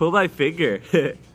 Pull my finger.